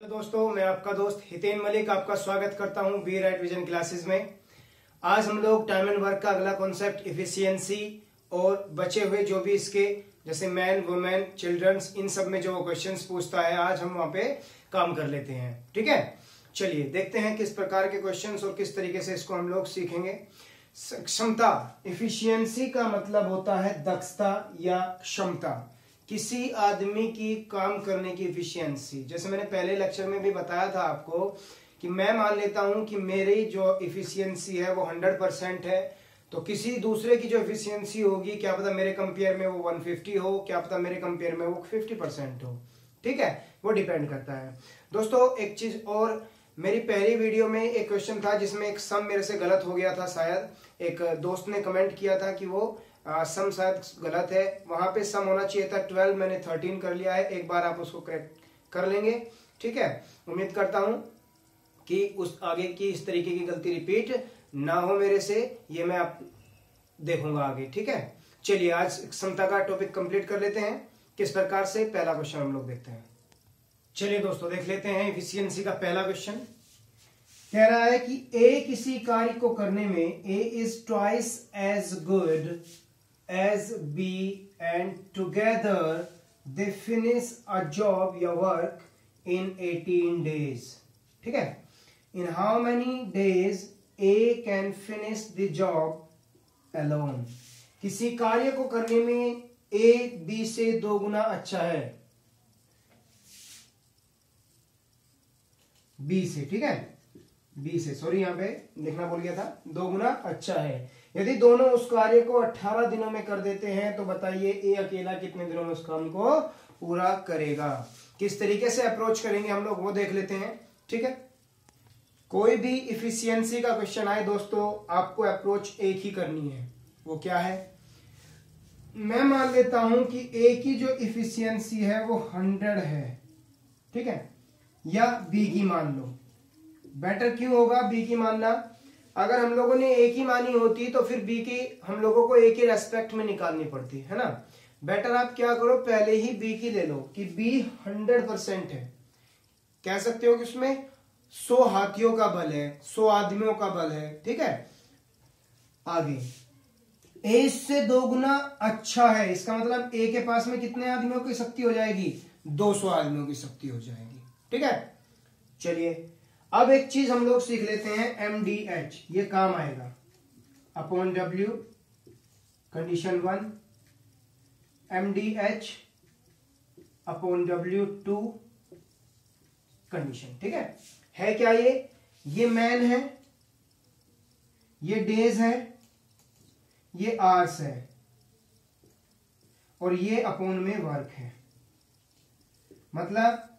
तो दोस्तों, मैं आपका दोस्त हितेन मलिक आपका स्वागत करता हूँ बी राइट विजन क्लासेस में। आज हम लोग टाइम एंड वर्क का अगला कॉन्सेप्ट इफिशियंसी और बचे हुए जो भी इसके, जैसे मैन वुमेन चिल्ड्रंस इन सब में जो क्वेश्चंस पूछता है, आज हम वहाँ पे काम कर लेते हैं। ठीक है? चलिए, देखते हैं किस प्रकार के क्वेश्चंस और किस तरीके से इसको हम लोग सीखेंगे। क्षमता इफिशियंसी का मतलब होता है दक्षता या क्षमता। किसी आदमी की काम करने की इफिशियंसी जैसे मैंने पहले लेक्चर में भी बताया था आपको कि मैं मान लेता हूँ कि मेरी जो इफिशियंसी है वो हंड्रेड परसेंट है तो किसी दूसरे की जो इफिशियंसी होगी, क्या पता मेरे कंपेयर में वो 150 हो, क्या पता मेरे कंपेयर में वो 50 परसेंट हो। ठीक है? वो डिपेंड करता है। दोस्तों, एक चीज़ और, मेरी पहली वीडियो में एक क्वेश्चन था जिसमें एक सम मेरे से गलत हो गया था शायद। एक दोस्त ने कमेंट किया था कि वो सम शायद गलत है। वहाँ पे सम होना चाहिए था। ट्वेल्व मैंने थर्टीन कर लिया है। एक बार आप उसको करेक्ट कर लेंगे। ठीक है? उम्मीद करता हूँ कि उस आगे की इस तरीके की गलती रिपीट ना हो मेरे से। ये मैं आप देखूँगा आगे। ठीक है? चलिए, आज क्षमता का टॉपिक कंप्लीट कर लेते हैं। किस प्रकार से? पहला क्वेश्चन हम लोग देखते हैं। चलिए दोस्तों, देख लेते हैं इफिशियंसी का पहला क्वेश्चन कह रहा है कि ए किसी कार्य को करने में A is twice as good as B and together they finish a job या वर्क इन 18 डेज़ ठीक है? In how many days A can finish the job alone किसी कार्य को करने में ए बी से दो गुना अच्छा है। बी से, ठीक है? बी से सॉरी यहाँ पे लिखना बोल गया था। दो गुना अच्छा है। यदि दोनों उस कार्य को 18 दिनों में कर देते हैं तो बताइए ए अकेला कितने दिनों में उस काम को पूरा करेगा? किस तरीके से अप्रोच करेंगे हम लोग, वो देख लेते हैं, ठीक है? कोई भी इफिशियंसी का क्वेश्चन आए, दोस्तों, आपको अप्रोच एक ही करनी है। वो क्या है? मैं मान लेता हूँ कि ए की जो इफिशियंसी है, वो हंड्रेड है, ठीक है? या बी की मान लो। बेटर क्यों होगा बी की मानना? अगर हम लोगों ने एक ही मानी होती तो फिर बी की हम लोगों को एक ही रेस्पेक्ट में निकालनी पड़ती, है ना? बेटर आप क्या करो, पहले ही बी की ले लो कि बी हंड्रेड परसेंट है। कह सकते हो कि उसमें सौ हाथियों का बल है, सौ आदमियों का बल है, ठीक है? आगे। ए इससे दो गुना अच्छा है, इसका मतलब ए के पास में कितने आदमियों की शक्ति हो जाएगी? दो सौ आदमियों की शक्ति हो जाएगी, ठीक है? चलिए अब एक चीज़ हम लोग सीख लेते हैं एम डी एच ये काम आएगा। Upon W condition one M D H upon W two condition ठीक है? है क्या ये? ये मैन है, ये डेज़ है, ये आर्स है, और ये अपोन में वर्क है। मतलब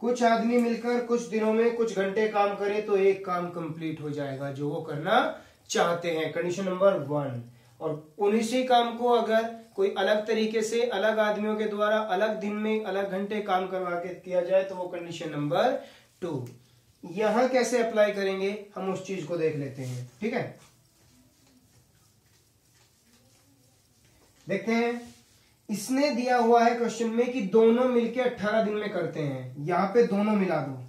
कुछ आदमी मिलकर कुछ दिनों में कुछ घंटे काम करे तो एक काम कंप्लीट हो जाएगा, जो वो करना चाहते हैं। कंडीशन नंबर वन और उन्हीं काम को अगर कोई अलग तरीके से अलग आदमियों के द्वारा अलग दिन में अलग घंटे काम करवा के किया जाए तो वो कंडीशन नंबर टू यहाँ कैसे अप्लाई करेंगे, हम उस चीज़ को देख लेते हैं। ठीक है? देखते हैं। इसने दिया हुआ है क्वेश्चन में कि दोनों मिलके 18 दिन में करते हैं। यहाँ पे दोनों मिला दो।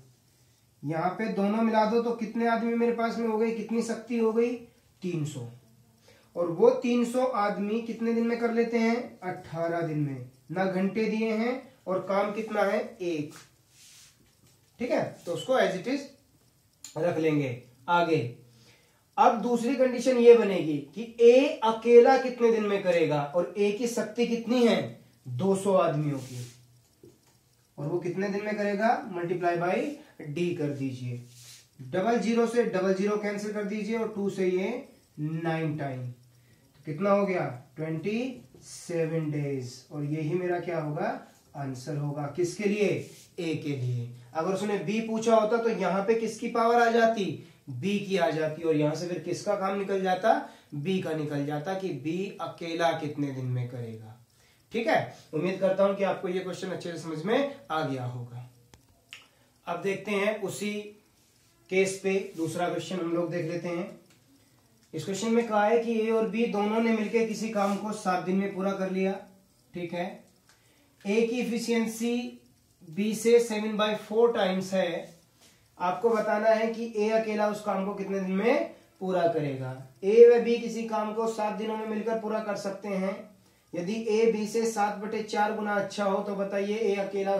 यहाँ पे दोनों मिला दो तो कितने आदमी मेरे पास में हो गई? कितनी शक्ति हो गई? 300 और वो 300 आदमी कितने दिन में कर लेते हैं? 18 दिन में। ना घंटे दिए हैं और काम कितना है? एक। ठीक है? तो उसको एज इट इज़ रख लेंगे। आगे। अब दूसरी कंडीशन ये बनेगी कि ए अकेला कितने दिन में करेगा और ए की शक्ति कितनी है? 200 आदमियों की। और वो कितने दिन में करेगा? मल्टीप्लाई बाई डी कर दीजिए। डबल ज़ीरो से डबल ज़ीरो कैंसिल कर दीजिए और टू से ये नाइन टाइम तो कितना हो गया? ट्वेंटी सेवन डेज़ और यही मेरा क्या होगा? आंसर होगा। किसके लिए? ए के लिए। अगर उसने बी पूछा होता तो यहाँ पे किसकी पावर आ जाती? बी की आ जाती और यहाँ से फिर किसका काम निकल जाता? बी का निकल जाता कि बी अकेला कितने दिन में करेगा। ठीक है? उम्मीद करता हूँ कि आपको ये क्वेश्चन अच्छे से समझ में आ गया होगा। अब देखते हैं उसी केस पे दूसरा क्वेश्चन हम लोग देख लेते हैं। इस क्वेश्चन में कहा है कि ए और बी दोनों ने मिलकर किसी काम को सात दिन में पूरा कर लिया। ठीक है? ए की इफिशियंसी बी से सेवन बाई फोर टाइम्स है। आपको बताना है कि ए अकेला उस काम को कितने दिन में पूरा करेगा? ए व बी किसी काम को सात दिनों में मिलकर पूरा कर सकते हैं। यदि ए, बी से सात बटे चार गुना अच्छा हो तो बताइए ए अकेला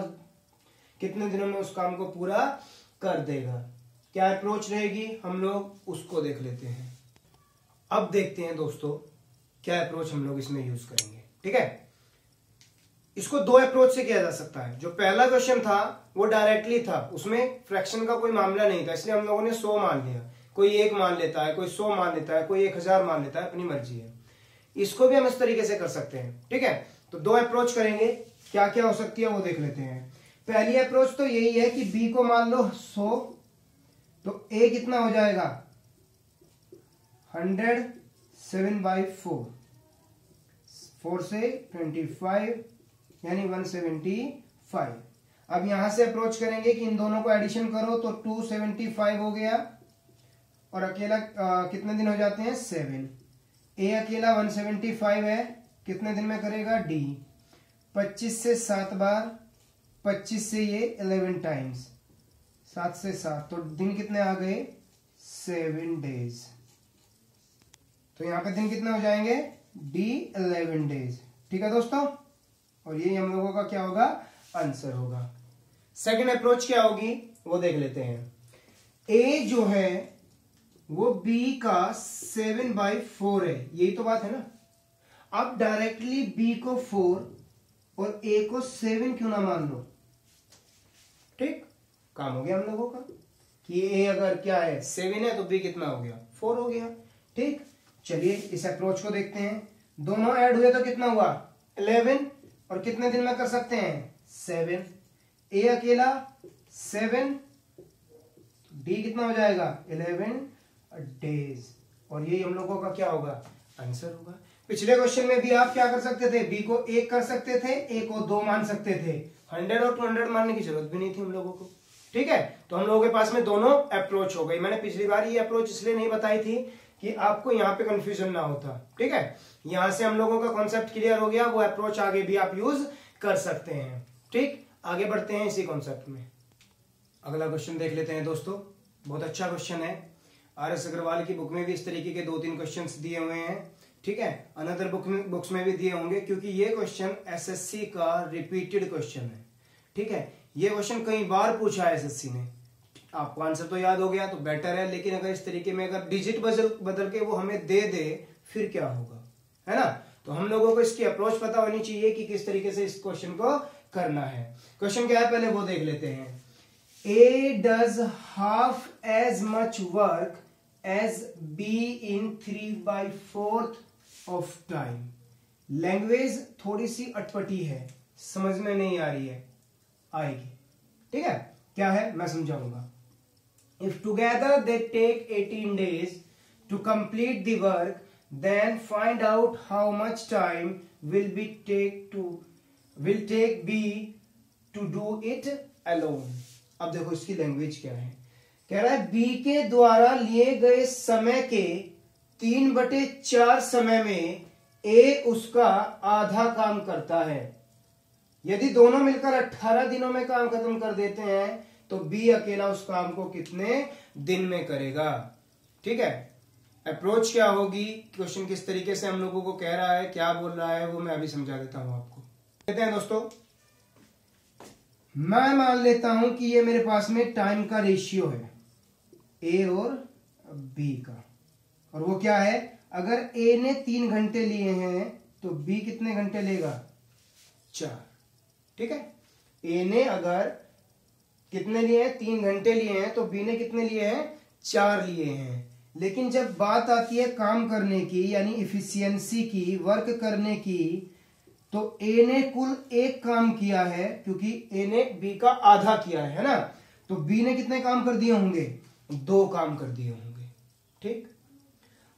कितने दिनों में उस काम को पूरा कर देगा? क्या अप्रोच रहेगी? हम लोग उसको देख लेते हैं। अब देखते हैं दोस्तों, क्या अप्रोच हम लोग इसमें यूज़ करेंगे। ठीक है? इसको दो अप्रोच से किया जा सकता है। जो पहला क्वेश्चन था, वो डायरेक्टली था। उसमें फ्रैक्शन का कोई मामला नहीं था, इसलिए हम लोगों ने सौ मान लिया। कोई एक मान लेता है, कोई सौ मान लेता है, कोई एक हज़ार मान लेता है, अपनी मर्ज़ी है। इसको भी हम इस तरीके से कर सकते हैं, ठीक है? तो दो अप्रोच करेंगे क्या क्या हो सकती है वो देख लेते हैं। पहली अप्रोच तो यही है कि बी को मान लो सो तो ए कितना हो जाएगा? Hundred seven by four four से ट्वेंटी फाइव यानी वन सेवेंटी फाइव। अब यहाँ से अप्रोच करेंगे कि इन दोनों को एडिशन करो तो टू सेवेंटी फाइव हो गया। और अकेला आ, कितने दिन हो जाते हैं? सेवन। ए अकेला वन सेवेंटी फाइव है कितने दिन में करेगा? डी पच्चीस से सात बार पच्चीस से ये इलेवन टाइम्स सात से सात तो दिन कितने आ गए? सेवन डेज़ तो यहाँ पे दिन कितने हो जाएँगे? डी इलेवन डेज़ ठीक है दोस्तों? और ये हम लोगों का क्या होगा? आंसर होगा। सेकंड अप्रोच क्या होगी? वो देख लेते हैं। ए जो है, वो बी का सेवन बाई फोर है। यही तो बात है ना? अब डायरेक्टली बी को फोर और ए को सेवन क्यों ना मान लो? ठीक? काम हो गया हम लोगों का। कि ए अगर क्या है सेवन है तो बी कितना हो गया? फोर हो गया। ठीक? चलिए इस अप्रोच को देखते हैं। दोनों ऐड हुए तो कितना हुआ? इलेवन और कितने दिन में कर सकते हैं? सेवन ए अकेला? सेवन डी कितना हो जाएगा? इलेवन डेज़ और यही हम लोगों का क्या होगा? आंसर होगा। पिछले क्वेश्चन में भी आप क्या कर सकते थे? बी को एक कर सकते थे ए को दो मान सकते थे। हंड्रेड और टू हंड्रेड मानने की ज़रूरत भी नहीं थी हम लोगों को। ठीक है? तो हम लोगों के पास में दोनों अप्रोच हो गई। मैंने पिछली बार ये अप्रोच इसलिए नहीं बताई थी कि आपको यहाँ पे कंफ्यूजन ना होता। ठीक है? यहाँ से हम लोगों का कॉन्सेप्ट क्लियर हो गया, वो अप्रोच आगे भी आप यूज़ कर सकते हैं। ठीक? आगे बढ़ते हैं इसी कॉन्सेप्ट में। अगला क्वेश्चन देख लेते हैं दोस्तों। बहुत अच्छा क्वेश्चन है। आर एस अग्रवाल की बुक में भी इस तरीके के दो तीन क्वेश्चन दिए हुए हैं। ठीक है? अनदर बुक में बुक्स में भी दिए होंगे, क्योंकि ये क्वेश्चन एसएससी का रिपीटेड क्वेश्चन है। ठीक है? ये क्वेश्चन कई बार पूछा है एसएससी ने। आपको आंसर तो याद हो गया तो बेटर है, लेकिन अगर इस तरीके में अगर डिजिट बदल बदल के वो हमें दे दे, फिर क्या होगा? है ना? तो हम लोगों को इसकी अप्रोच पता होनी चाहिए कि किस तरीके से इस क्वेश्चन को करना है। क्वेश्चन क्या है? पहले वो देख लेते हैं। A does half as much work as B in three by fourth of time language थोड़ी सी अटपटी है, समझ में नहीं आ रही है। आएगी। ठीक है? क्या है? मैं समझाऊँगा। If together they take eighteen days to complete the work then find out how much time will B take to will take B to do it alone अब देखो इसकी लैंग्वेज क्या है। कह रहा है बी के द्वारा लिए गए समय के तीन बटे चार समय में ए उसका आधा काम करता है। यदि दोनों मिलकर अट्ठारह दिनों में काम खत्म कर देते हैं तो बी अकेला उस काम को कितने दिन में करेगा? ठीक है? अप्रोच क्या होगी? क्वेश्चन किस तरीके से हम लोगों को कह रहा है, क्या बोल रहा है, वो मैं अभी समझा देता हूँ आपको। कहते हैं दोस्तों, मैं मान लेता हूँ कि ये मेरे पास में टाइम का रेशियो है ए और बी का। और वो क्या है? अगर ए ने तीन घंटे लिए हैं तो बी कितने घंटे लेगा? चार। ठीक है? ए ने अगर कितने लिए हैं? तीन घंटे लिए हैं तो बी ने कितने लिए हैं? चार लिए हैं। लेकिन जब बात आती है काम करने की, यानी इफिशियंसी की वर्क करने की तो ए ने कुल एक काम किया है, क्योंकि ए ने बी का आधा किया है ना? तो बी ने कितने काम कर दिए होंगे? दो काम कर दिए होंगे। ठीक?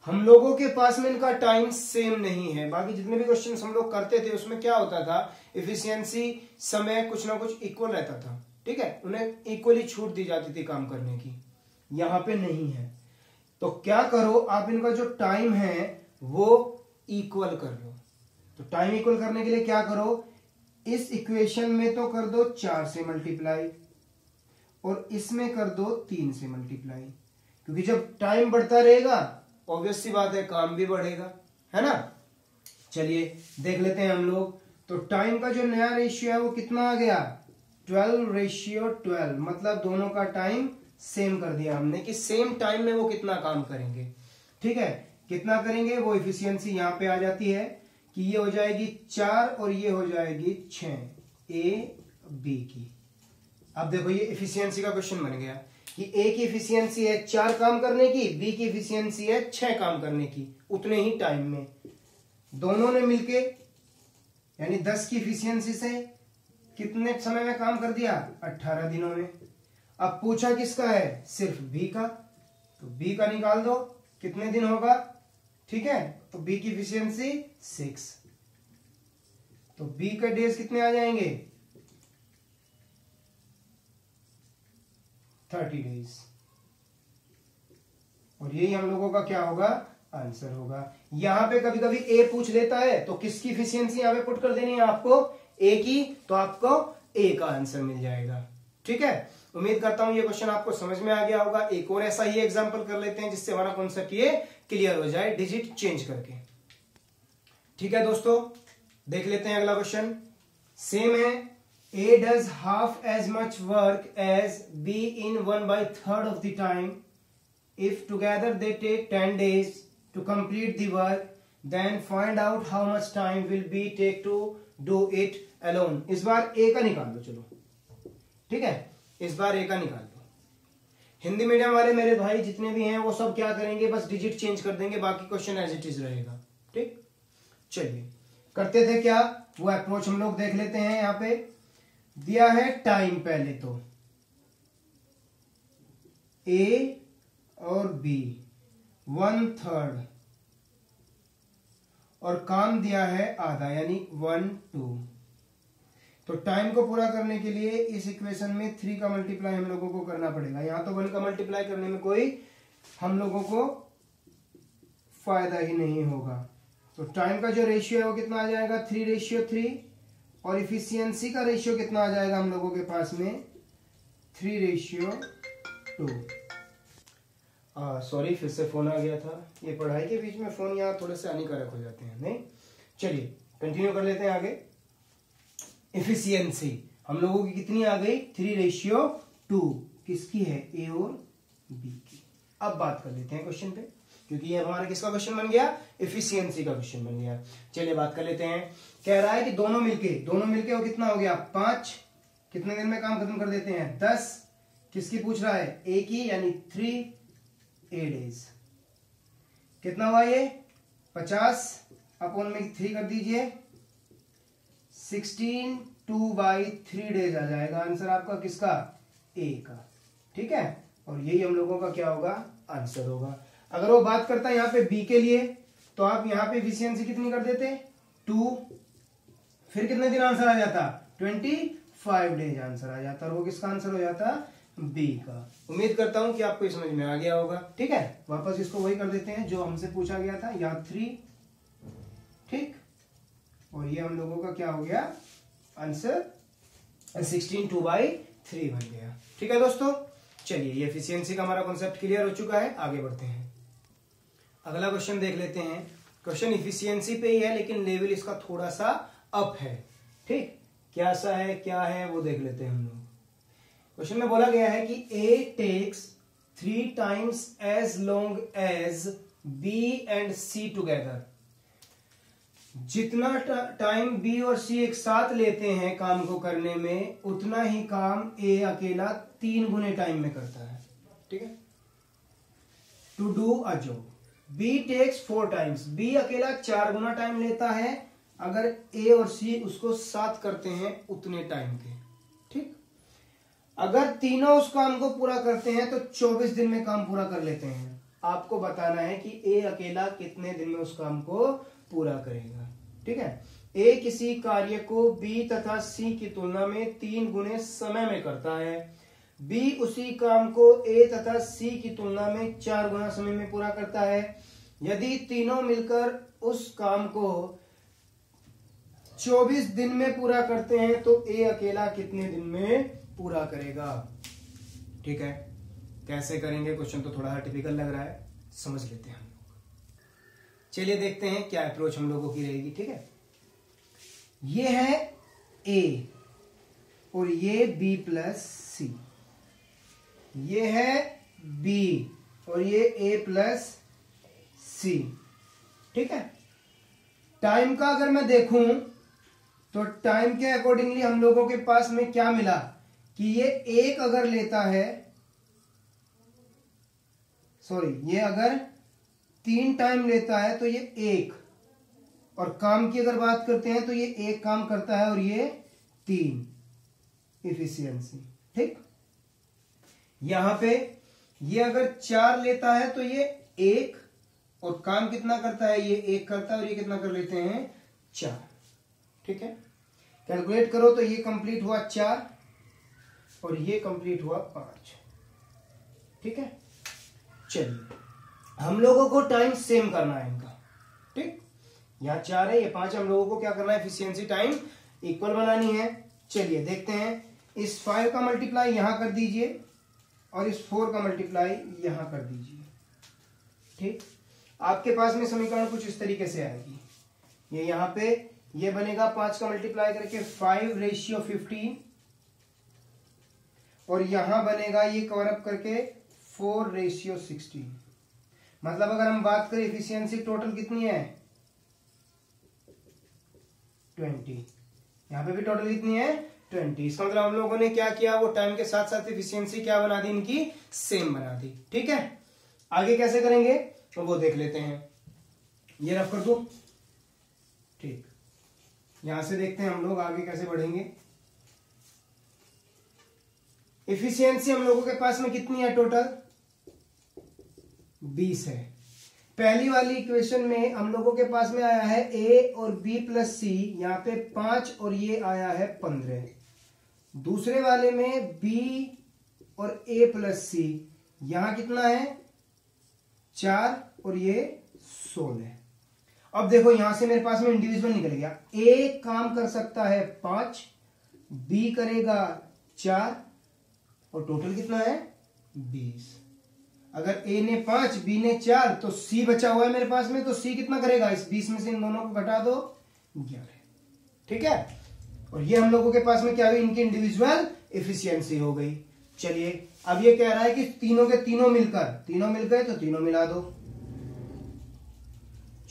हम लोगों के पास में इनका टाइम सेम नहीं है। बाकी जितने भी क्वेश्चन हम लोग करते थे, उसमें क्या होता था? इफिशियंसी समय कुछ ना कुछ इक्वल रहता था। ठीक है? उन्हें इक्वली छूट दी जाती थी काम करने की। यहाँ पे नहीं है। तो क्या करो, आप इनका जो टाइम है, वो इक्वल कर लो। तो टाइम इक्वल करने के लिए क्या करो? इस इक्वेशन में तो कर दो चार से मल्टीप्लाई और इसमें कर दो तीन से मल्टीप्लाई क्योंकि जब टाइम बढ़ता रहेगा ऑब्वियस सी बात है, काम भी बढ़ेगा। है ना? चलिए, देख लेते हैं हम लोग। तो टाइम का जो नया रेशियो है, वो कितना आ गया? ट्वेल्व रेशियो ट्वेल्व मतलब दोनों का टाइम सेम कर दिया हमने कि सेम टाइम में वो कितना काम करेंगे। ठीक है? कितना करेंगे? वो इफिशियंसी यहाँ पे आ जाती है कि ये हो जाएगी चार और ये हो जाएगी छ ए बी की। अब देखो ये इफिशियंसी का क्वेश्चन बन गया कि ए की इफिशियंसी है चार काम करने की बी की इफिशियंसी है छह काम करने की, उतने ही टाइम में। दोनों ने मिलके, यानी दस की इफिशियंसी से कितने समय में काम कर दिया? अट्ठारह दिनों में। अब पूछा किसका है? सिर्फ़ बी का। तो बी का निकाल दो। कितने दिन होगा? ठीक है? तो बी की इफिशियंसी सिक्स तो बी के डेज़ कितने आ जाएँगे? थर्टी डेज़ और यही हम लोगों का क्या होगा? आंसर होगा। यहाँ पे कभी कभी ए पूछ लेता है तो किसकी इफिशियंसी यहाँ पे पुट कर देनी है आपको? ए की तो आपको ए का आंसर मिल जाएगा। ठीक है? उम्मीद करता हूँ ये क्वेश्चन आपको समझ में आ गया होगा। एक और ऐसा ही एग्जांपल कर लेते हैं जिससे हमारा कॉन्सेप्ट ये क्लियर हो जाए डिजिट चेंज करके। ठीक है दोस्तों? देख लेते हैं अगला क्वेश्चन सेम है। A does half as much work as B in one by third of the time if together they take ten days to complete the work then find out how much time will B take to do it alone इस बार ए का निकाल दो, चलो। ठीक है? इस बार ए का निकाल दो। हिंदी मीडियम वाले मेरे भाई जितने भी हैं, वो सब क्या करेंगे? बस डिजिट चेंज कर देंगे, बाकी क्वेश्चन एज इट इज़ रहेगा। ठीक? चलिए। करते थे क्या? वो अप्रोच हम लोग देख लेते हैं यहाँ पे। दिया है टाइम पहले तो। ए और बी वन थर्ड और काम दिया है आधा, यानी वन टू तो टाइम को पूरा करने के लिए इस इक्वेशन में थ्री का मल्टीप्लाई हम लोगों को करना पड़ेगा। यहाँ तो वन का मल्टीप्लाई करने में कोई हम लोगों को फ़ायदा ही नहीं होगा। तो टाइम का जो रेशियो है वो कितना आ जाएगा? थ्री रेशियो थ्री और इफिशियंसी का रेशियो कितना आ जाएगा हम लोगों के पास में? थ्री रेशियो टू सॉरी फिर से फ़ोन आ गया था। ये पढ़ाई के बीच में फ़ोन यहाँ थोड़े से हानिकारक हो जाते हैं नहीं? चलिए कंटिन्यू कर लेते हैं आगे। इफिशियंसी हम लोगों की कितनी आ गई? थ्री रेशियो टू किसकी है? ए और बी की। अब बात कर लेते हैं क्वेश्चन पे, क्योंकि ये हमारा किसका क्वेश्चन बन गया? इफिशियंसी का क्वेश्चन बन गया। चलिए बात कर लेते हैं। कह रहा है कि दोनों मिलके दोनों मिलके वो कितना हो गया? पाँच। कितने दिन में काम खत्म कर देते हैं? दस। किसकी पूछ रहा है? ए की, यानी थ्री ए डेज़ कितना हुआ ये? पचास। अपोन में थ्री कर दीजिए। Sixteen two by three days आ जाएगा। आंसर आपका किसका? ए का। ठीक है? और यही हम लोगों का क्या होगा? आंसर होगा। अगर वो बात करता है यहाँ पे बी के लिए तो आप यहाँ पे इफिशियंसी कितनी कर देते? टू। फिर कितने दिन आंसर आ जाता? ट्वेंटी फाइव डेज़ आंसर आ जाता। और वो किसका आंसर हो जाता? बी का। उम्मीद करता हूँ कि आपको समझ में आ गया होगा। ठीक है? वापस इसको वही कर देते हैं जो हमसे पूछा गया था। या थ्री। ठीक? और ये हम लोगों का क्या हो गया? Answer sixteen two by three बन गया। ठीक है दोस्तों? चलिए, ये एफिशिएंसी का हमारा कॉन्सेप्ट क्लियर हो चुका है। आगे बढ़ते हैं। अगला क्वेश्चन देख लेते हैं। क्वेश्चन इफिशियंसी पे ही है, लेकिन लेवल इसका थोड़ा सा अप है। ठीक? क्या सा है, क्या है, वो देख लेते हैं हम लोग। क्वेश्चन में बोला गया है कि A takes three times as long as B and C together जितना टाइम बी और सी एक साथ लेते हैं काम को करने में, उतना ही काम ए अकेला तीन गुने टाइम में करता है। ठीक है? To do a job B takes four times B अकेला चार गुना टाइम लेता है। अगर ए और सी उसको साथ करते हैं उतने टाइम के। ठीक? अगर तीनों उस काम को पूरा करते हैं तो 24 दिन में काम पूरा कर लेते हैं। आपको बताना है कि ए अकेला कितने दिन में उस काम को पूरा करेगा। ठीक है? ए किसी कार्य को बी तथा सी की तुलना में तीन गुने समय में करता है। बी उसी काम को ए तथा सी की तुलना में चार गुना समय में पूरा करता है। यदि तीनों मिलकर उस काम को 24 दिन में पूरा करते हैं तो ए अकेला कितने दिन में पूरा करेगा? ठीक है? कैसे करेंगे? क्वेश्चन तो थोड़ा टिपिकल लग रहा है। समझ लेते हैं चलिए देखते हैं क्या अप्रोच हम लोगों की रहेगी, ठीक है? ये है ए और ये बी प्लस सी ये है बी और ये ए प्लस सी ठीक है? टाइम का अगर मैं देखूँ तो टाइम के अकॉर्डिंगली हम लोगों के पास में क्या मिला? कि ये एक अगर लेता है सॉरी ये अगर तीन टाइम लेता है तो ये एक। और काम की अगर बात करते हैं तो ये एक काम करता है और ये तीन। इफिशियंसी ठीक? यहाँ पे ये अगर चार लेता है तो ये एक, और काम कितना करता है? ये एक करता है और ये कितना कर लेते हैं? चार। ठीक है? कैलकुलेट करो तो ये कंप्लीट हुआ चार, और ये कंप्लीट हुआ पाँच। ठीक है? चलिए। हम लोगों को टाइम सेम करना है इनका। ठीक? यहाँ चार है, ये पाँच हम लोगों को क्या करना है? टाइम इक्वल बनानी है। चलिए देखते हैं। इस फाइव का मल्टीप्लाई यहाँ कर दीजिए और इस फोर का मल्टीप्लाई यहाँ कर दीजिए। ठीक? आपके पास में समीकरण कुछ इस तरीके से आएगी। ये यहाँ पे, ये बनेगा पाँच का मल्टीप्लाई करके फाइव रेशियो फिफ्टीन और यहाँ बनेगा ये कवर अप करके फोर रेशियो सिक्सटीन मतलब अगर हम बात करें इफिशियंसी टोटल कितनी है? ट्वेंटी। यहाँ पे भी टोटल कितनी है? ट्वेंटी। इसका मतलब हम लोगों ने क्या किया? वो टाइम के साथ साथ इफिशियंसी क्या बना दी? इनकी सेम बना दी। ठीक है? आगे कैसे करेंगे? तो वो देख लेते हैं। ये रफ कर दो। ठीक। यहाँ से देखते हैं हम लोग आगे कैसे बढ़ेंगे। इफिशियंसी हम लोगों के पास में कितनी है टोटल बीस है। पहली वाली इक्वेशन में हम लोगों के पास में आया है ए और बी प्लस सी यहाँ पे पाँच और ये आया है पंद्रह। दूसरे वाले में बी और ए प्लस सी यहाँ कितना है? चार और ये सोलह अब देखो, यहाँ से मेरे पास में इंडिविजुअल निकल गया। ए काम कर सकता है पाँच बी करेगा चार, और टोटल कितना है? बीस। अगर ए ने पाँच बी ने चार तो सी बचा हुआ है मेरे पास में तो सी कितना करेगा? इस बीस में से इन दोनों को घटा दो ग्यारह। ठीक है? और ये हम लोगों के पास में क्या हुई? इनकी इंडिविजुअल इफिशियंसी हो गई। चलिए, अब ये कह रहा है कि तीनों के तीनों मिलकर, तीनों मिल गए तो तीनों मिला दो।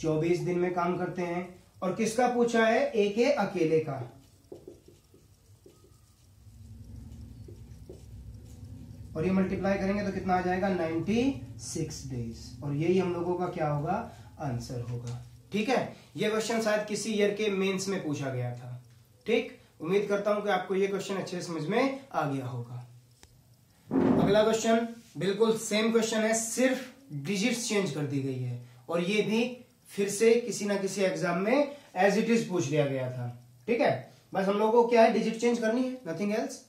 चौबीस दिन में काम करते हैं। और किसका पूछा है? एक अकेले का। और ये मल्टीप्लाई करेंगे तो कितना आ जाएगा? 96 डेज़ और यही हम लोगों का क्या होगा? आंसर होगा। ठीक है? ये क्वेश्चन शायद किसी ईयर के मेंस में पूछा गया था। ठीक? उम्मीद करता हूँ कि आपको ये क्वेश्चन अच्छे समझ में आ गया होगा। अगला क्वेश्चन बिल्कुल सेम क्वेश्चन है, सिर्फ़ डिजिट्स चेंज कर दी गई है। और ये भी फिर से किसी ना किसी एग्ज़ाम में एज इट इज़ पूछ लिया गया था। ठीक है? बस हम लोगों को क्या है? डिजिट चेंज करनी है नथिंग एल्स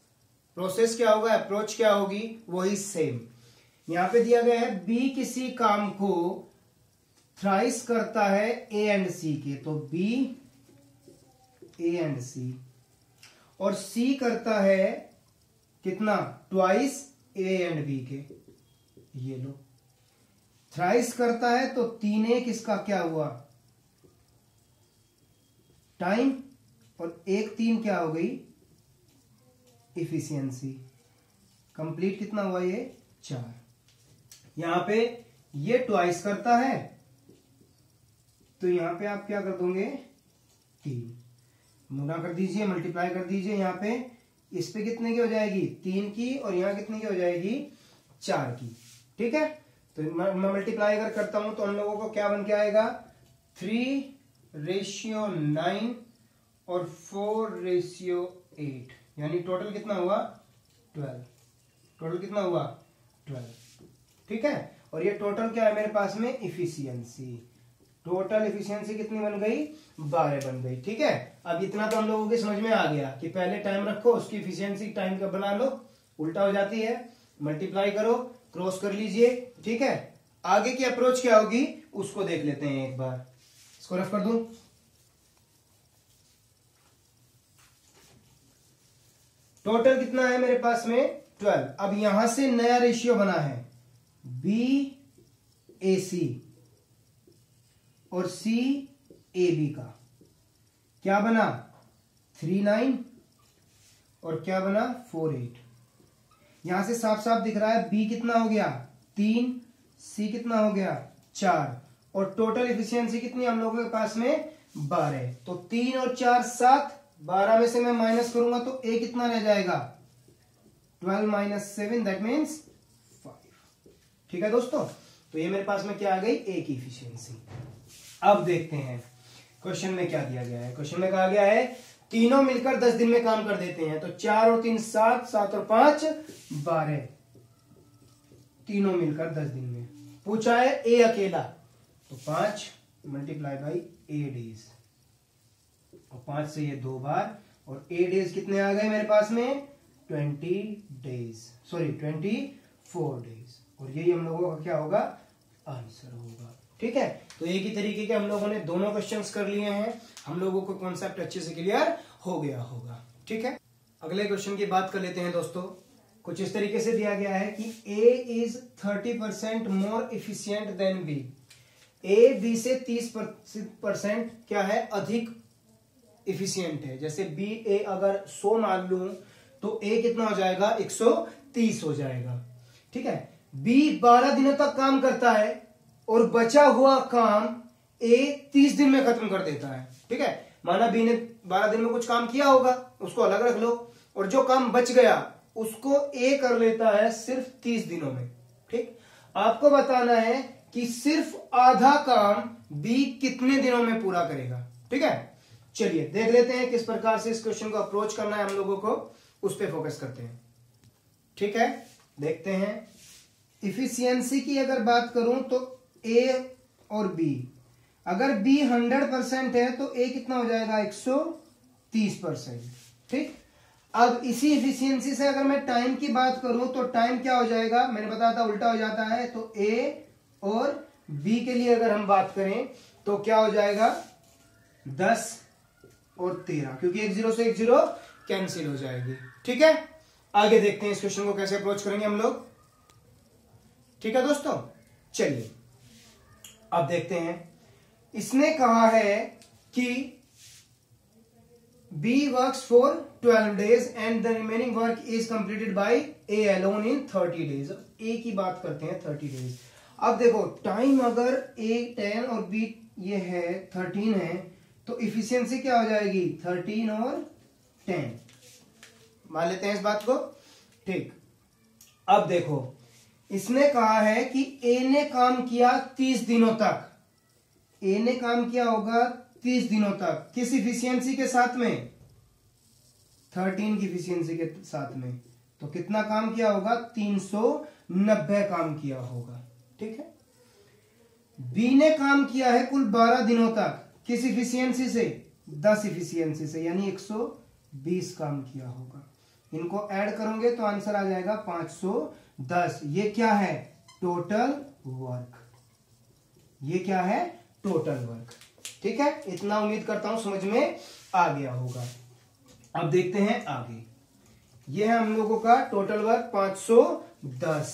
प्रोसेस क्या होगा? अप्रोच क्या होगी? वही सेम यहाँ पे दिया गया है बी किसी काम को थ्राइस करता है ए एंड सी के तो बी ए एंड सी और सी करता है कितना? ट्वाइस ए एंड बी के. ये लो. थ्राइस करता है तो तीन एक इसका क्या हुआ? टाइम और एक तीन क्या हो गई? इफिशियंसी कंप्लीट कितना हुआ ये? चार। यहाँ पे ये ट्वाइस करता है तो यहाँ पे आप क्या कर दोगे? तीन। मुना कर दीजिए मल्टीप्लाई कर दीजिए, यहाँ पे इस पे कितने की हो जाएगी? तीन की, और यहाँ कितने की हो जाएगी? चार की। ठीक है? तो मैं मल्टीप्लाई अगर करता हूँ तो हम लोगों को क्या बन के आएगा? थ्री रेशियो नाइन और फोर रेशियो एट यानी टोटल कितना हुआ? ट्वेल्व टोटल कितना हुआ? ट्वेल्व ठीक है? और ये टोटल क्या है मेरे पास में? इफिशियंसी टोटल इफिशियंसी कितनी बन गई? बारह बन गई। ठीक है? अब इतना तो हम लोगों के समझ में आ गया कि पहले टाइम रखो, उसकी इफिशियंसी टाइम का बना लो? उल्टा हो जाती है। मल्टीप्लाई करो क्रॉस कर लीजिए। ठीक है? आगे की अप्रोच क्या होगी? उसको देख लेते हैं एक बार। इसको रफ कर दू? टोटल कितना है मेरे पास में? ट्वेल्व अब यहाँ से नया रेशियो बना है। बी ए सी और सी ए बी का। क्या बना? थ्री नाइन और क्या बना? फोर एट यहाँ से साफ़ साफ़ दिख रहा है बी कितना हो गया? तीन. सी कितना हो गया? चार. और टोटल इफिशियंसी कितनी हम लोगों के पास में? बारह. तो तीन और चार सात बारह में से मैं माइनस करूँगा तो ए कितना रह जाएगा? Twelve minus seven that means five ठीक है दोस्तों? तो ये मेरे पास में क्या आ गई? ए की इफिशियंसी अब देखते हैं क्वेश्चन में क्या दिया गया है? क्वेश्चन में कहा गया है, तीनों मिलकर दस दिन में काम कर देते हैं। तो चार और तीन सात सात और पाँच, बारह। तीनों मिलकर दस दिन में। पूछा है ए अकेला। तो पाँच मल्टीप्लाई बाई ए डेज़ और पाँच से ये दो बार, और ए डेज़ कितने आ गए मेरे पास में? Twenty days sorry twenty four days और यही हम लोगों का क्या होगा? आंसर होगा। ठीक है? तो एक ही तरीके के हम लोगों ने दोनों क्वेश्चंस कर लिए हैं। हम लोगों को कॉन्सेप्ट अच्छे से क्लियर हो गया होगा। ठीक है? अगले क्वेश्चन की बात कर लेते हैं दोस्तों। कुछ इस तरीके से दिया गया है कि A is thirty percent more efficient than B A B से तीस परसेंट क्या है? अधिक इफिशियंट है। जैसे बी ए अगर सौ मान लू तो ए कितना हो जाएगा? एक सौ तीस हो जाएगा। ठीक है? बी बारह दिनों तक काम करता है और बचा हुआ काम ए तीस दिन में खत्म कर देता है। ठीक है? माना बी ने बारह दिन में कुछ काम किया होगा, उसको अलग रख लो, और जो काम बच गया, उसको ए कर लेता है सिर्फ़ तीस दिनों में। ठीक? आपको बताना है कि सिर्फ़ आधा काम बी कितने दिनों में पूरा करेगा। ठीक है? चलिए, देख लेते हैं किस प्रकार से इस क्वेश्चन को अप्रोच करना है हम लोगों को। उस पर फोकस करते हैं। ठीक है? देखते हैं। इफिशियंसी की अगर बात करूँ तो ए और बी अगर बी हंड्रेड परसेंट है तो ए कितना हो जाएगा? एक सौ तीस परसेंट ठीक? अब इसी इफिशियंसी से अगर मैं टाइम की बात करूँ तो टाइम क्या हो जाएगा? मैंने बताया था उल्टा हो जाता है तो ए और बी के लिए अगर हम बात करें तो क्या हो जाएगा? दस और तेरह, क्योंकि एक ज़ीरो से एक ज़ीरो कैंसिल हो जाएगी। ठीक है? आगे देखते हैं इस क्वेश्चन को कैसे अप्रोच करेंगे हम लोग। ठीक है दोस्तों? चलिए, अब देखते हैं। इसने कहा है कि B work for twelve days and the remaining work is completed by A alone in thirty days A की बात करते हैं थर्टी डेज़ अब देखो टाइम अगर ए टेन और बी ये है थर्टीन है तो इफिशियंसी क्या हो जाएगी? थर्टीन और टेन मान लेते हैं इस बात को। ठीक। अब देखो, इसने कहा है कि ए ने काम किया तीस दिनों तक। ए ने काम किया होगा तीस दिनों तक। किस इफिशियंसी के साथ में? थर्टीन की इफिशियंसी के साथ में। तो कितना काम किया होगा? तीन सौ नब्बे काम किया होगा। ठीक है? बी ने काम किया है कुल बारह दिनों तक। किस इफिशियंसी से? दस इफिशियंसी से, यानी एक सौ बीस काम किया होगा। इनको ऐड करोगे तो आंसर आ जाएगा पाँच सौ दस। ये क्या है? टोटल वर्क ये क्या है? टोटल वर्क ठीक है? इतना उम्मीद करता हूँ समझ में आ गया होगा। अब देखते हैं आगे। ये है हम लोगों का टोटल वर्क 510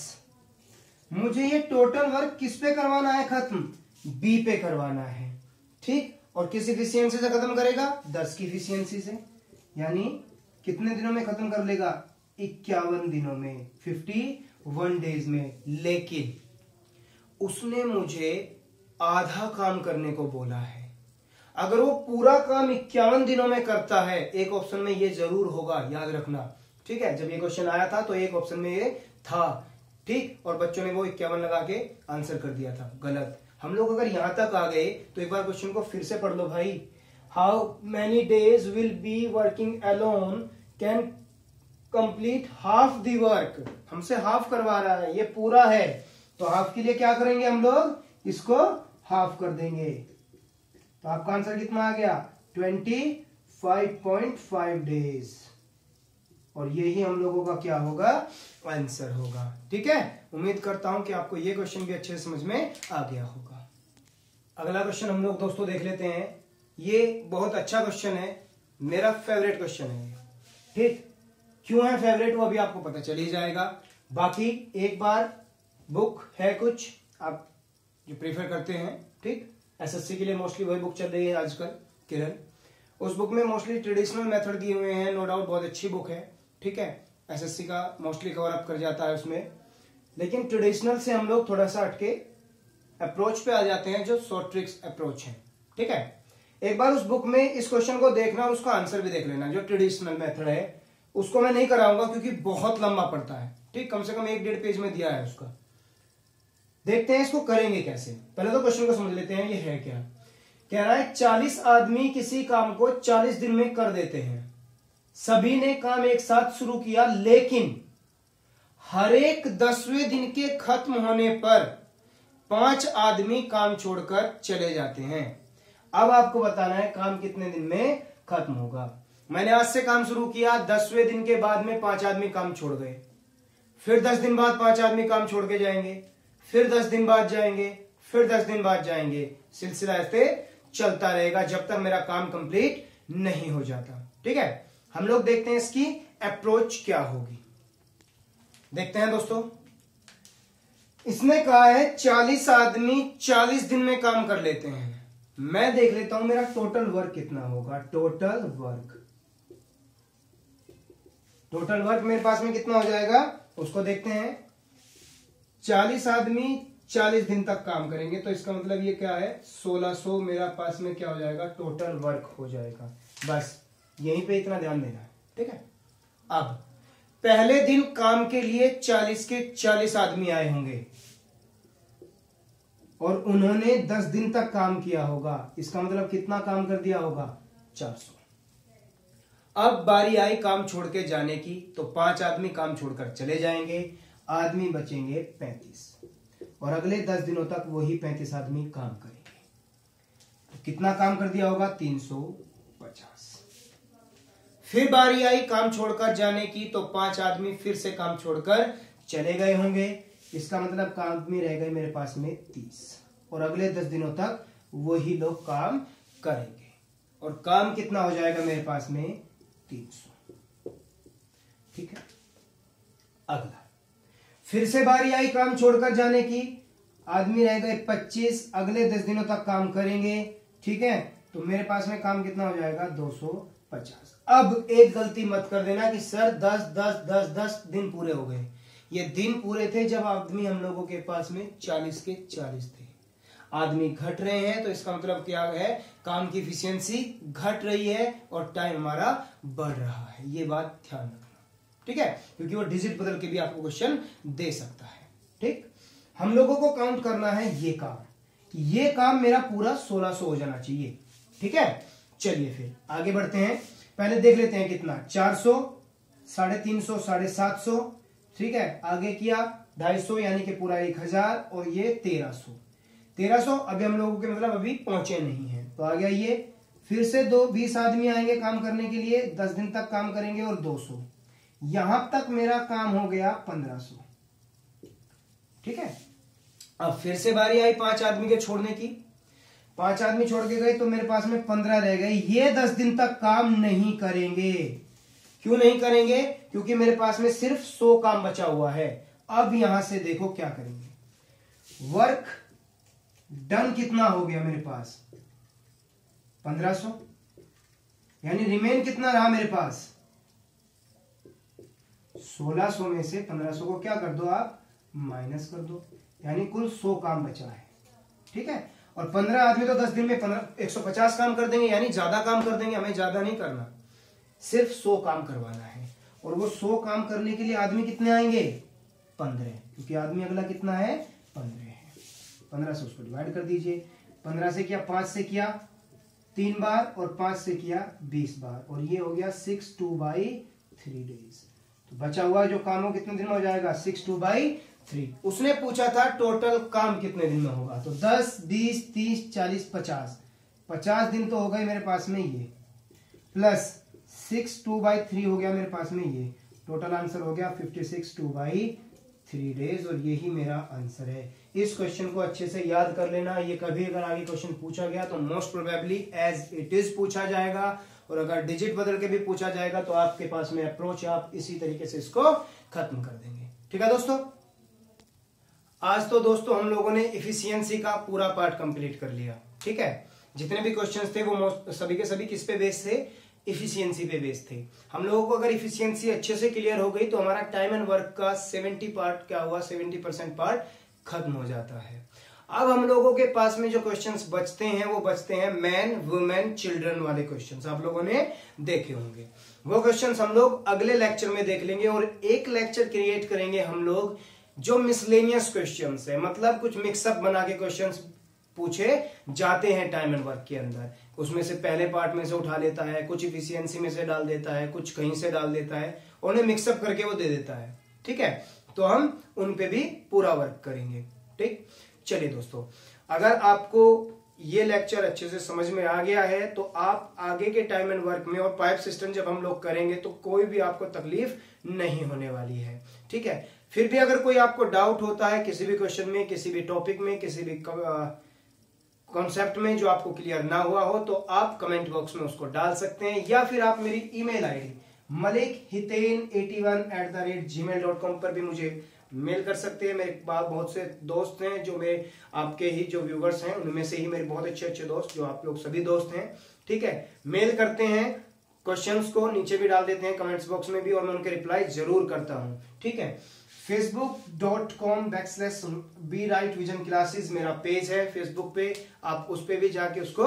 मुझे ये टोटल वर्क किस पे करवाना है? खत्म। बी पे करवाना है। ठीक? और किस इफिशियंसी से खत्म करेगा? 10 की इफिशियंसी से। यानी कितने दिनों में खत्म कर लेगा? इक्यावन दिनों में 51 डेज़ में। लेकिन उसने मुझे आधा काम करने को बोला है। अगर वो पूरा काम इक्यावन दिनों में करता है, एक ऑप्शन में ये ज़रूर होगा, याद रखना। ठीक है? जब ये क्वेश्चन आया था तो एक ऑप्शन में ये था। ठीक? और बच्चों ने वो इक्यावन लगा के आंसर कर दिया था। गलत। हम लोग अगर यहाँ तक आ गए तो एक बार क्वेश्चन को फिर से पढ़ लो भाई। How many days will B working alone can complete half the work हमसे हाफ़ करवा रहा है, ये पूरा है। तो हाफ़ के लिए क्या करेंगे हम लोग? इसको हाफ़ कर देंगे। तो आपका आंसर कितना आ गया? Twenty five point five days और यही हम लोगों का क्या होगा? आंसर होगा। ठीक है? उम्मीद करता हूँ कि आपको ये क्वेश्चन भी अच्छे समझ में आ गया होगा। अगला क्वेश्चन हम लोग दोस्तों देख लेते हैं। ये बहुत अच्छा क्वेश्चन है। मेरा फेवरेट क्वेश्चन है ठीक? क्यों है फेवरेट वो अभी आपको पता चल ही जाएगा। बाकी एक बार बुक है कुछ, आप जो प्रीफर करते हैं, ठीक? एसएससी के लिए मोस्टली वही बुक चल रही है आजकल, किरण। उस बुक में मोस्टली ट्रेडिशनल मेथड दिए हुए हैं। नो डाउट बहुत अच्छी बुक है। ठीक है एसएससी का मोस्टली कवर अप कर जाता है उसमें। लेकिन ट्रेडिशनल से हम लोग थोड़ा सा हटके अप्रोच पे आ जाते हैं जो शॉर्ट ट्रिक्स अप्रोच है। ठीक है? एक बार उस बुक में इस क्वेश्चन को देखना और उसका आंसर भी देख लेना, जो ट्रेडिशनल मेथड है। उसको मैं नहीं कराऊँगा क्योंकि बहुत लंबा पड़ता है। ठीक, कम से कम एक डेढ़ पेज में दिया है उसका। देखते हैं इसको करेंगे कैसे। पहले तो क्वेश्चन को समझ लेते हैं, ये है क्या? कह रहा है, चालीस आदमी किसी काम को चालीस दिन में कर देते हैं। सभी ने काम एक साथ शुरू किया, लेकिन हर एक दसवें दिन के खत्म होने पर पाँच आदमी काम छोड़कर चले जाते हैं। अब आपको बताना है काम कितने दिन में खत्म होगा। मैंने आज से काम शुरू किया, दसवें दिन के बाद में पाँच आदमी काम छोड़ गए। फिर दस दिन बाद पाँच आदमी काम छोड़ के जाएँगे, फिर दस दिन बाद जाएँगे, फिर दस दिन बाद जाएँगे। सिलसिला ऐसे चलता रहेगा जब तक मेरा काम कंप्लीट नहीं हो जाता। ठीक है? हम लोग देखते हैं इसकी अप्रोच क्या होगी। देखते हैं दोस्तों। इसने कहा है, चालीस आदमी चालीस दिन में काम कर लेते हैं। मैं देख लेता हूँ मेरा टोटल वर्क कितना होगा। टोटल वर्क टोटल वर्क मेरे पास में कितना हो जाएगा? उसको देखते हैं। चालीस आदमी चालीस दिन तक काम करेंगे। तो इसका मतलब ये क्या है? सोलह सो मेरा पास में क्या हो जाएगा? टोटल वर्क हो जाएगा। बस। यहीं पे इतना ध्यान देना है। ठीक है? अब, पहले दिन काम के लिए चालीस के चालीस आदमी आए होंगे। और उन्होंने दस दिन तक काम किया होगा। इसका मतलब कितना काम कर दिया होगा? चार सौ। अब बारी आई काम छोड़ के जाने की तो पाँच आदमी काम छोड़कर चले जाएँगे। आदमी बचेंगे पैंतीस। और अगले दस दिनों तक वही पैंतीस आदमी काम करेंगे। तो कितना काम कर दिया होगा? तीन सौ। पचास फिर बारी आई काम छोड़कर जाने की तो पाँच आदमी फिर से काम छोड़कर चले गए होंगे। इसका मतलब काम में रह गए मेरे पास में तीस। और अगले दस दिनों तक वही लोग काम करेंगे। और काम कितना हो जाएगा मेरे पास में? तीन सौ। ठीक है? अगला। फिर से बारी आई काम छोड़कर जाने की। आदमी रह गए पच्चीस। अगले दस दिनों तक काम करेंगे। ठीक है? तो मेरे पास में काम कितना हो जाएगा? दो सौ पचास। अब एक गलती मत कर देना कि सर दस दस दस दस दिन पूरे हो गए। ये दिन पूरे थे जब आदमी हम लोगों के पास में चालीस के चालीस थे। आदमी घट रहे हैं तो इसका मतलब क्या है? काम की इफिशियंसी घट रही है और टाइम हमारा बढ़ रहा है। ये बात ध्यान रखना। ठीक है? क्योंकि वो डिजिट बदल के भी आपको क्वेश्चन दे सकता है। ठीक? हम लोगों को काउंट करना है ये काम। ये काम मेरा पूरा 1600 हो जाना चाहिए। ठीक है? चलिए फिर, आगे बढ़ते हैं। पहले देख लेते हैं कितना 400 साढ़े तीन सौ, साढ़े सात सौ, ठीक है? आगे किया, ढाई सौ, यानी कि पूरा एक हज़ार, और ये तेरह सौ। तेरह सौ, अभी हम लोगों के मतलब अभी पहुँचे नहीं है। तो आ गया ये फिर से दो, बीस आदमी आएँगे काम करने के लिए, दस दिन तक काम करेंगे और दो सौ। यहाँ तक मेरा काम हो गया पंद्रह सौ। ठीक है? अब फिर से बारी आई पाँच आदमी के छोड़ने की। पाँच आदमी छोड़ के गए तो मेरे पास में पंद्रह रह गए। ये दस दिन तक काम नहीं करेंगे। क्यों नहीं करेंगे? क्योंकि मेरे पास में सिर्फ़ सौ काम बचा हुआ है। अब यहाँ से देखो क्या करेंगे। वर्क डन कितना हो गया मेरे पास? पंद्रह सो? यानी रिमेन कितना रहा मेरे पास? सोलह सो में से पंद्रह सो को क्या कर दो आप? माइनस कर दो। यानी कुल सो काम बचा है। ठीक है? और पंद्रह आदमी तो दस दिन में पंद्रह, एक सौ पचास काम कर देंगे, यानी ज़्यादा काम कर देंगे, हमें ज़्यादा नहीं करना। सिर्फ़ सौ काम करवाना है। और वो सौ काम करने के लिए आदमी कितने आएँगे? पंद्रह। क्योंकि आदमी अगला कितना है? पंद्रह है। पंद्रह से उसको डिवाइड कर दीजिए। पंद्रह से किया, पाँच से किया, तीन बार, और पाँच से किया, बीस बार। और ये हो गया six two by three days तो बचा हुआ जो काम हो, कितने दिन में हो जाएगा? सिक्स टू बाई थ्री उसने पूछा था टोटल काम कितने दिन में होगा? तो दस, बीस, तीस, चालीस, पचास। पचास दिन तो हो गए मेरे पास में ये। Plus six two by three हो गया मेरे पास में ये। टोटल आंसर हो गया fifty six two by three days और यही मेरा आंसर है। इस क्वेश्चन को अच्छे से याद कर लेना। ये कभी अगर आगे क्वेश्चन पूछा गया तो most probably as it is पूछा जाएगा। और अगर डिजिट बदल के भी पूछा जाएगा तो आपके पास में अप्रोच आप इसी तरीके से इसको खत्म कर देंगे। ठीक है दोस्तों? आज तो दोस्तों हम लोगों ने इफिशियंसी का पूरा पार्ट कंप्लीट कर लिया, ठीक है? जितने भी क्वेश्चंस थे वो सभी के सभी किस पे बेस थे? इफिशियंसी पे बेस थे। हम लोगों को अगर इफिशियंसी अच्छे से क्लियर हो गई तो हमारा टाइम एंड वर्क का 70 पार्ट क्या हुआ? 70 परसेंट पार्ट खत्म हो जाता है। अब हम लोगों के पास में जो क्वेश्चंस बचते हैं, वो बचते हैं मैन वुमेन चिल्ड्रन वाले क्वेश्चंस आप लोगों ने देखे होंगे। वो क्वेश्चंस हम लोग अगले लेक्चर में देख लेंगे और एक लेक्चर क्रिएट करेंगे हम लोग जो मिसलेनियस क्वेश्चन है मतलब कुछ मिक्सअप बना के क्वेश्चन पूछे जाते हैं टाइम एंड वर्क के अंदर। उसमें से पहले पार्ट में से उठा लेता है, कुछ इफिशियंसी में से डाल देता है, कुछ कहीं से डाल देता है, उन्हें मिक्सअप करके वो दे देता है। ठीक है? तो हम उन पे भी पूरा वर्क करेंगे। ठीक? चलिए दोस्तों, अगर आपको ये लेक्चर अच्छे से समझ में आ गया है तो आप आगे के टाइम एंड वर्क में और पाइप सिस्टम जब हम लोग करेंगे तो कोई भी आपको तकलीफ़ नहीं होने वाली है। ठीक है? फिर भी अगर कोई आपको डाउट होता है किसी भी क्वेश्चन में, किसी भी टॉपिक में, किसी भी कॉन्सेप्ट में जो आपको क्लियर ना हुआ हो तो आप कमेंट बॉक्स में उसको डाल सकते हैं, या फिर आप मेरी email ID Malik Hiten eighty one at the rate gmail dot com पर भी मुझे मेल कर सकते हैं। मेरे पास बहुत से दोस्त हैं जो मेरे आपके ही जो व्यूवर्स हैं, उनमें से ही मेरे बहुत अच्छे अच्छे दोस्त, जो आप लोग सभी दोस्त हैं। ठीक है मेल करते हैं क्वेश्चंस को नीचे भी डाल देते हैं कमेंट्स बॉक्स में भी, और मैं उनके रिप्लाई ज़रूर करता हूँ। ठीक है Facebook dot com backslash B right vision classes मेरा पेज है फेसबुक पे। आप उस पर भी जाके उसको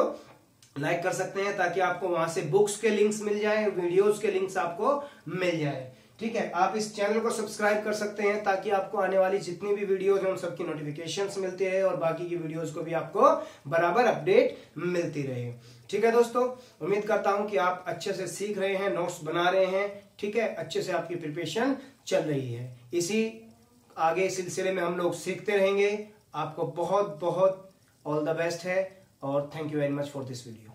लाइक कर सकते हैं ताकि आपको वहाँ से बुक्स के लिंक्स मिल जाए वीडियोस के लिंक्स आपको मिल जाए। ठीक है, आप इस चैनल को सब्सक्राइब कर सकते हैं ताकि आपको आने वाली जितनी भी वीडियोस हैं उन सबकी नोटिफिकेशन मिलती रहे और बाकी की वीडियोस को भी आपको बराबर अपडेट मिलती रहे। ठीक है दोस्तों, उम्मीद करता हूँ कि आप अच्छे से सीख रहे हैं नोट्स बना रहे हैं। ठीक है, अच्छे से आपकी प्रिपरेशन चल रही है। इसी आगे सिलसिले में हम लोग सीखते रहेंगे। आपको बहुत बहुत ऑल द बेस्ट है और thank you very much for this video